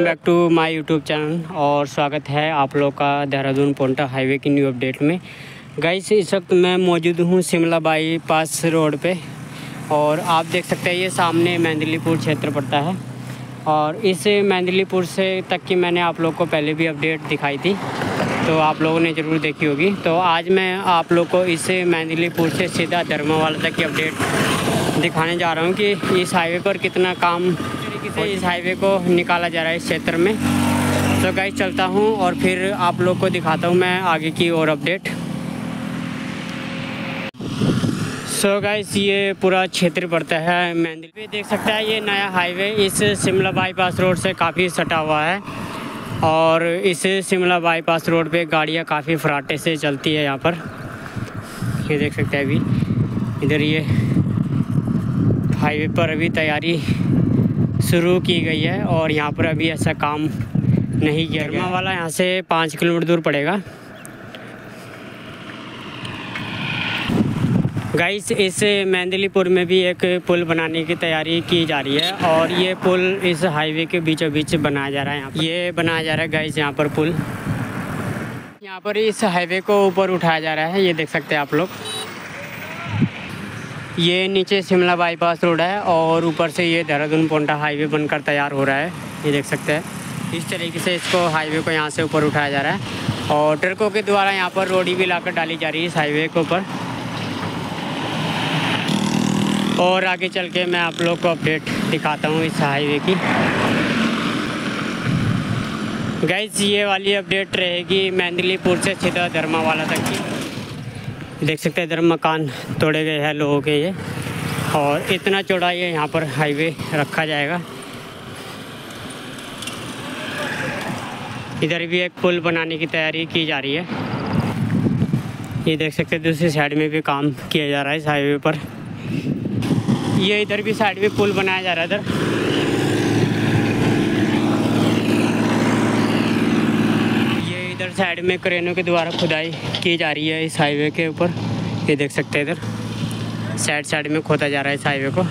Welcome back to my YouTube channel और स्वागत है आप लोग का देहरादून पोंटा हाईवे की न्यू अपडेट में। गाइस इस वक्त मैं मौजूद हूँ शिमला बाईपास रोड पे और आप देख सकते हैं ये सामने मेंदलीपुर क्षेत्र पड़ता है और इस मेंदलीपुर से तक की मैंने आप लोग को पहले भी अपडेट दिखाई थी तो आप लोगों ने ज़रूर देखी होगी। तो आज मैं आप लोग को इस मेंदलीपुर से सीधा धर्मावाला तक की अपडेट दिखाने जा रहा हूँ कि इस हाईवे पर कितना काम तरीके से इस हाईवे को निकाला जा रहा है इस क्षेत्र में। तो गाइस चलता हूँ और फिर आप लोग को दिखाता हूँ मैं आगे की और अपडेट सो so गाइस ये पूरा क्षेत्र पड़ता है मेहंदिल पे देख सकता है, ये नया हाईवे इस शिमला बाईपास रोड से काफ़ी सटा हुआ है। और इस शिमला बाईपास रोड पे गाड़ियाँ काफ़ी फराटे से चलती है यहाँ पर। ये देख सकते हैं अभी। इधर ये हाईवे पर अभी तैयारी शुरू की गई है और यहाँ पर अभी ऐसा काम नहीं किया गया। वाला यहाँ से पाँच किलोमीटर दूर पड़ेगा। गाइस इस मेंदलीपुर में भी एक पुल बनाने की तैयारी की जा रही है और ये पुल इस हाईवे के बीचों बीच बनाया जा रहा है यहाँ ये बनाया जा रहा है गाइस यहाँ पर पुल। यहाँ पर इस हाईवे को ऊपर उठाया जा रहा है, ये देख सकते हैं आप लोग। ये नीचे शिमला बाईपास रोड है और ऊपर से ये देहरादून पोंटा हाईवे बनकर तैयार हो रहा है। ये देख सकते हैं। इस तरीके से इसको हाईवे को यहाँ से ऊपर उठाया जा रहा है और ट्रकों के द्वारा यहाँ पर रोडी भी लाकर डाली जा रही है इस हाईवे के ऊपर। और आगे चल के मैं आप लोग को अपडेट दिखाता हूँ इस हाईवे की। गैस ये वाली अपडेट रहेगी मैंदलीपुर से सीधा धर्मावाला तक की। देख सकते हैं, इधर मकान तोड़े गए हैं लोगों के ये। और इतना चौड़ा ये यहाँ पर हाईवे रखा जाएगा। इधर भी एक पुल बनाने की तैयारी की जा रही है। ये देख सकते हैं, दूसरी साइड में भी काम किया जा रहा है इस हाईवे पर। ये इधर भी साइड में पुल बनाया जा रहा है इधर ये इधर साइड में क्रेनों के द्वारा खुदाई की जा रही है इस हाईवे के ऊपर। ये देख सकते हैं इधर। साइड साइड में खोदा जा रहा है इस हाईवे को।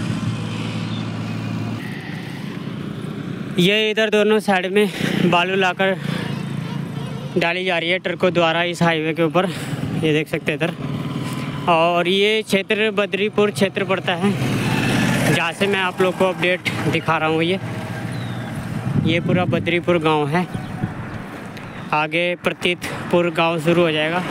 ये इधर दोनों साइड में बालू लाकर डाली जा रही है ट्रकों द्वारा इस हाईवे के ऊपर। ये देख सकते हैं इधर। और ये क्षेत्र, बद्रीपुर क्षेत्र पड़ता है, जहाँ से मैं आप लोग को अपडेट दिखा रहा हूँ। ये ये पूरा बद्रीपुर गाँव है। आगे प्रतीतपुर गाँव शुरू हो जाएगा।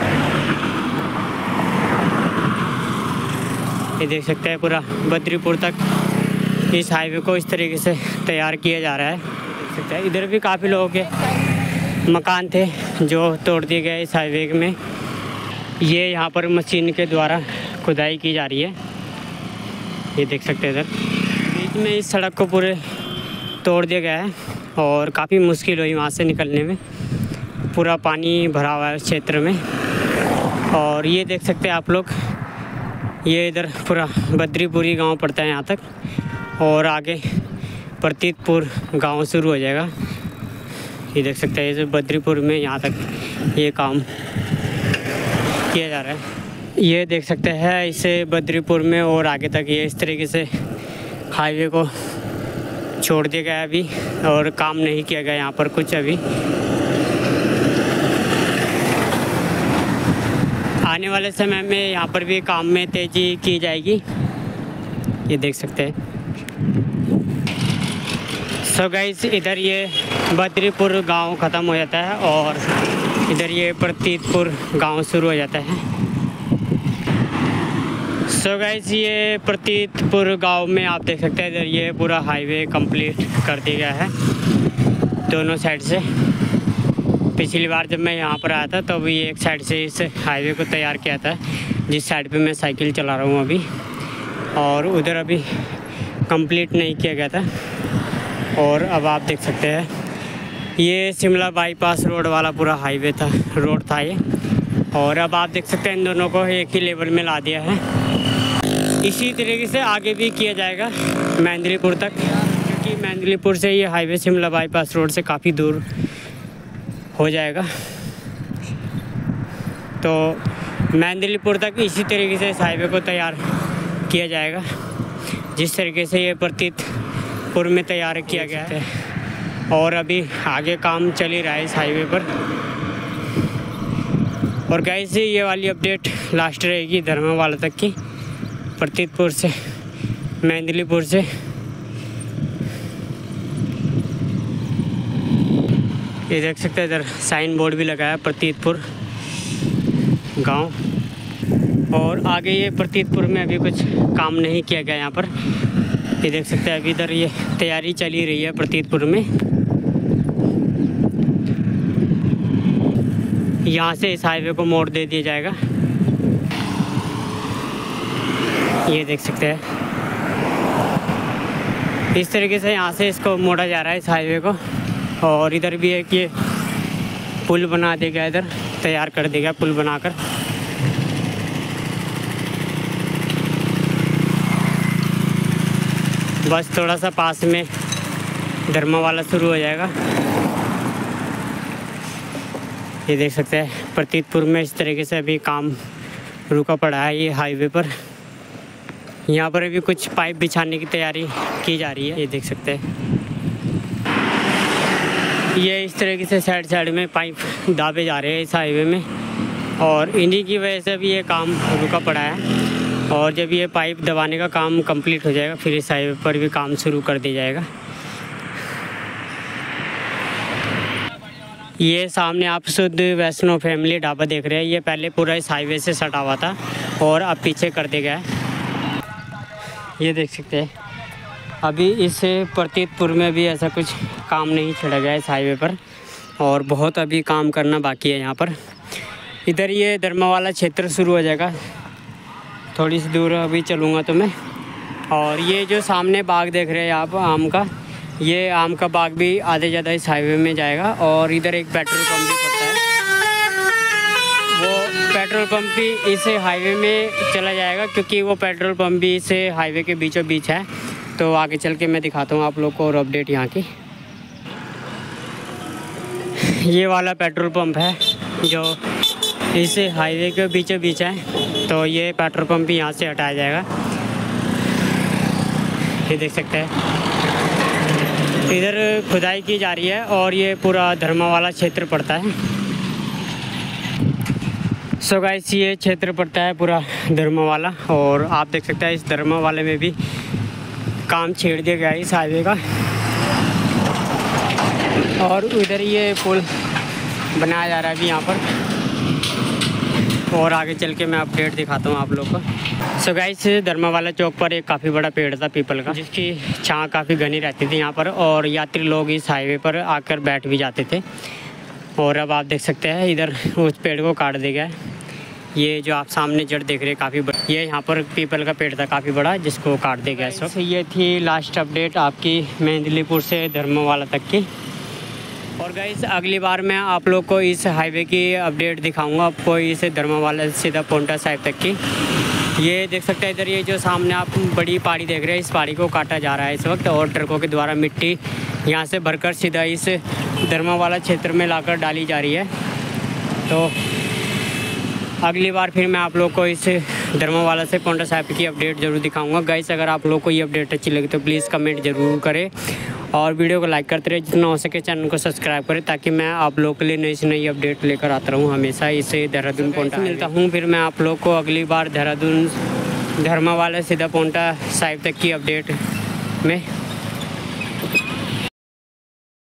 ये देख सकते हैं पूरा बद्रीपुर तक इस हाईवे को इस तरीके से तैयार किया जा रहा है। देख सकते हैं, इधर भी काफ़ी लोगों के मकान थे जो तोड़ दिए गए इस हाईवे में। ये यहाँ पर मशीन के द्वारा खुदाई की जा रही है। ये देख सकते हैं इधर। बीच में इस सड़क को पूरे तोड़ दिया गया है और काफ़ी मुश्किल हुई वहाँ से निकलने में। पूरा पानी भरा हुआ है इस क्षेत्र में। और ये देख सकते हैं आप लोग, ये इधर पूरा बद्रीपुरी गाँव पड़ता है यहाँ तक, और आगे प्रतीतपुर गाँव शुरू हो जाएगा। ये देख सकते हैं इस बद्रीपुर में यहाँ तक ये काम किया जा रहा है। ये देख सकते हैं इसे बद्रीपुर में और आगे तक ये इस तरीके से हाईवे को छोड़ दिया गया अभी, और काम नहीं किया गया यहाँ पर कुछ अभी। आने वाले समय में यहाँ पर भी काम में तेज़ी की जाएगी। ये देख सकते हैं। सो so गाइस इधर ये बद्रीपुर गाँव ख़त्म हो जाता है और इधर ये प्रतीतपुर गाँव शुरू हो जाता है। सो so गाइस ये प्रतीतपुर गाँव में आप देख सकते हैं, इधर ये पूरा हाईवे कंप्लीट कर दिया गया है, दोनों साइड से। पिछली बार जब मैं यहाँ पर आया था तो अभी एक साइड से इस हाईवे को तैयार किया था, जिस साइड पे मैं साइकिल चला रहा हूँ अभी। और उधर अभी कंप्लीट नहीं किया गया था। और अब आप देख सकते हैं, ये शिमला बाईपास रोड वाला पूरा हाईवे था रोड था ये। और अब आप देख सकते हैं, इन दोनों को एक ही लेवल में ला दिया है। इसी तरीके से आगे भी किया जाएगा, मैंदलीपुर तक। क्योंकि मैंदलीपुर से ये हाईवे शिमला बाईपास रोड से काफ़ी दूर हो जाएगा। तो मैंदलीपुर तक इसी तरीके से इस हाईवे को तैयार किया जाएगा, जिस तरीके से ये प्रतीतपुर में तैयार किया गया है। और अभी आगे काम चल ही रहा है इस हाईवे पर। और गैस ये वाली अपडेट लास्ट रहेगी धर्मावाला तक की, प्रतीतपुर से मेंदलीपुर से। ये देख सकते हैं, इधर साइन बोर्ड भी लगाया प्रतीतपुर गाँव। और आगे ये प्रतीतपुर में अभी कुछ काम नहीं किया गया यहाँ पर। ये देख सकते हैं, अभी इधर ये तैयारी चली रही है प्रतीतपुर में। यहाँ से इस हाईवे को मोड़ दे दिया जाएगा। ये देख सकते हैं। इस तरीके से यहाँ से इसको मोड़ा जा रहा है, इस हाईवे को। और इधर भी एक ये पुल बना देगा इधर, तैयार कर देगा पुल बनाकर। बस थोड़ा सा पास में धर्मा वाला शुरू हो जाएगा। ये देख सकते हैं, प्रतीतपुर में इस तरीके से अभी काम रुका पड़ा है ये हाईवे पर। यहाँ पर अभी कुछ पाइप बिछाने की तैयारी की जा रही है, ये देख सकते हैं। ये इस तरीके से साइड साइड में पाइप दाबे जा रहे हैं इस हाईवे में। और इन्हीं की वजह से भी ये काम रुका पड़ा है। और जब ये पाइप दबाने का काम कंप्लीट हो जाएगा, फिर इस हाईवे पर भी काम शुरू कर दिया जाएगा। ये सामने आप शुद्ध वैष्णो फैमिली ढाबा देख रहे हैं। ये पहले पूरा इस हाईवे से सटा हुआ था और अब पीछे कर दिया गया है। ये देख सकते हैं। अभी इस प्रतीतपुर में भी ऐसा कुछ काम नहीं छड़ा गया इस हाईवे पर और बहुत अभी काम करना बाकी है यहाँ पर। इधर ये धर्मावाला क्षेत्र शुरू हो जाएगा। थोड़ी सी दूर अभी चलूँगा तो मैं। और ये जो सामने बाग देख रहे हैं आप, आम का, ये आम का बाग भी आधे ज़्यादा इस हाईवे में जाएगा और इधर एक पेट्रोल पम्प भी पड़ता है। वो पेट्रोल पम्प भी इस हाईवे में चला जाएगा क्योंकि वो पेट्रोल पम्प भी इस हाईवे के बीचों बीच है। तो आगे चल के मैं दिखाता हूँ आप लोग को और अपडेट यहाँ की। ये वाला पेट्रोल पंप है, जो इस हाईवे के बीचों बीच है तो ये पेट्रोल पंप भी यहाँ से हटाया जाएगा। ये देख सकते हैं। इधर खुदाई की जा रही है और ये पूरा धर्मा वाला क्षेत्र पड़ता है। सो गाइस ये क्षेत्र पड़ता है पूरा धर्मा वाला और आप देख सकते हैं इस धर्मा वाले में भी काम छेड़ दिया गया इस हाईवे का। और उधर ये पुल बनाया जा रहा है अभी यहाँ पर। और आगे चल के मैं अपडेट दिखाता हूँ आप लोग को। सो गाइस धर्मावाला चौक पर एक काफ़ी बड़ा पेड़ था पीपल का, जिसकी छाँ काफ़ी घनी रहती थी यहाँ पर, और यात्री लोग इस हाईवे पर आकर बैठ भी जाते थे। और अब आप देख सकते हैं, इधर उस पेड़ को काट दिया गया है। ये जो आप सामने जड़ देख रहे हैं काफ़ी बड़ा ये यहाँ पर पीपल का पेड़ था काफ़ी बड़ा जिसको काट दिया गया वक्त ये थी लास्ट अपडेट आपकी मेहंदिलीपुर से धर्मवाला तक की। और गाइस अगली बार मैं आप लोग को इस हाईवे की अपडेट दिखाऊँगा आपको इस धर्मवाला से सीधा पोंटा साहिब तक की। ये देख सकते हैं इधर ये जो सामने आप बड़ी पहाड़ी देख रहे हैं इस पहाड़ी को काटा जा रहा है इस वक्त और ट्रकों के द्वारा मिट्टी यहाँ से भरकर सीधा इस धर्मावाला क्षेत्र में लाकर डाली जा रही है। तो अगली बार फिर मैं आप लोग को इस धर्मावाला से पोंटा साहिब की अपडेट ज़रूर दिखाऊँगा। गाइस अगर आप लोग को ये अपडेट अच्छी लगी तो प्लीज़ कमेंट ज़रूर करें। और वीडियो को लाइक करते रहे जितना हो सके चैनल को सब्सक्राइब करें ताकि मैं आप लोग के लिए नई से नई अपडेट लेकर आता रहूँ हमेशा इसे देहरादून पोंटा मिलता हूँ फिर मैं आप लोग को अगली बार देहरादून धर्मा वाला सीधा पोंटा साहिब तक की अपडेट में।